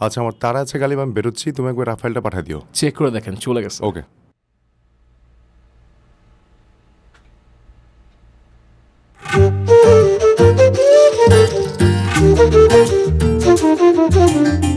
আচ্ছা আমার তারা আছে গালিব আমি বেরোচ্ছি তুমি একবার রাফাইলটা পাঠিয়ে দিও। চেক করে দেখেন চলে গেছে। ওকে। পরো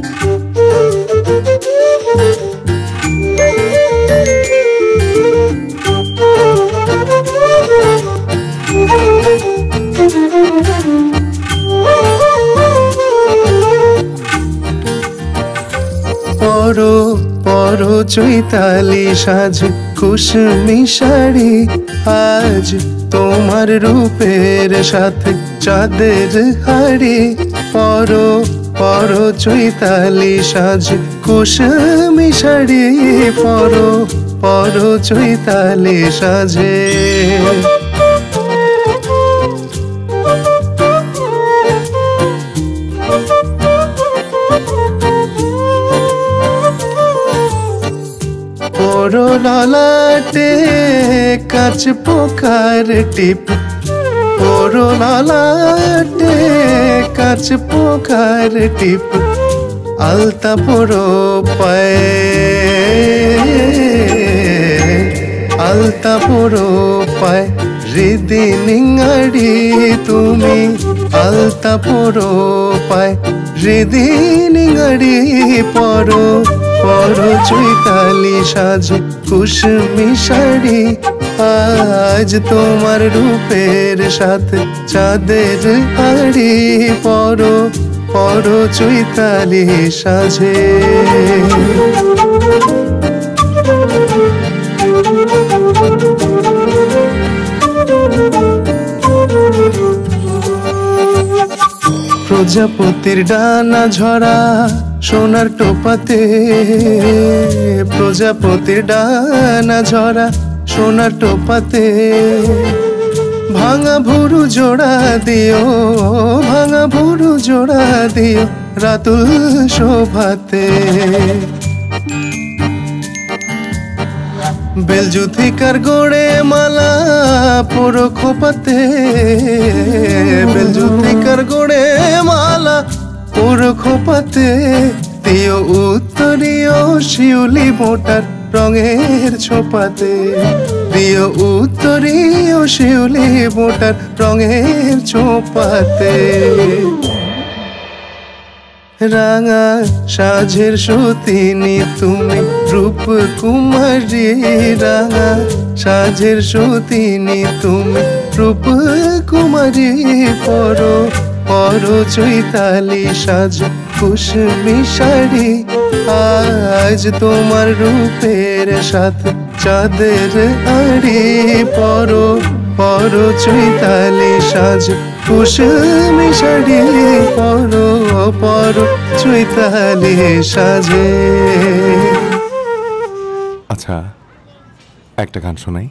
চৈতালি সাজ কুসমি শাড়ি। আজ তোমার রূপের সাথে চাঁদের হাড়ি। পরো পরো চৈতালি সাজ কুসুমি শাড়ি। পরো পরো চৈতালি সাজে। পরো ললাটে কাছ পোকার টিপ। পরো ললাটে কাছ পোকার টিপ। আলতা পরো পায়ে। আলতা পরো পায়। হৃদি নিঙাড়ি তুমি। আলতা পরো পায়। হৃদি নিঙাড়ি পরো। পরো চৈতালি সাজ কুসুমি শাড়ি। আজ তোমার রূপের সাথে চাঁদের হাড়ি পরো পরো চৈতালি সাজে। প্রজাপতির ডানা ঝরা সোনার টোপাতে। প্রজাপতির ডানা ঝরা সোনার টোপাতে। ভাঙা ভুরু জোড়া দিও, ভাঙা ভুরু জোড়া দিও রাতুল শোভাতে। বেলজুথিকার গোড়ে মালা পুরো খোপাতে। বেলজুথিকার গোড়ে মালা পুরো খোপাতে। দিও উত্তরীয় শিউলি মোটার রঙের ছোপাতে। দিও উত্তরীয় শিউলি মোটার রঙের ছোপাতে। রাঙা সাজের সতিনি তুমি রূপ কুমারী রাঙা, সাজের সতিনি তুমি রূপ কুমারী পর পর চৈতালি সাজ কুসুমি শাড়ি আজ তোমার রূপের সাথে চাঁদের আড়ি পর পর চৈতালি সাজ কুসুমি শাড়ি পর পর চৈতালি সাজে। আচ্ছা একটা গান শোনাই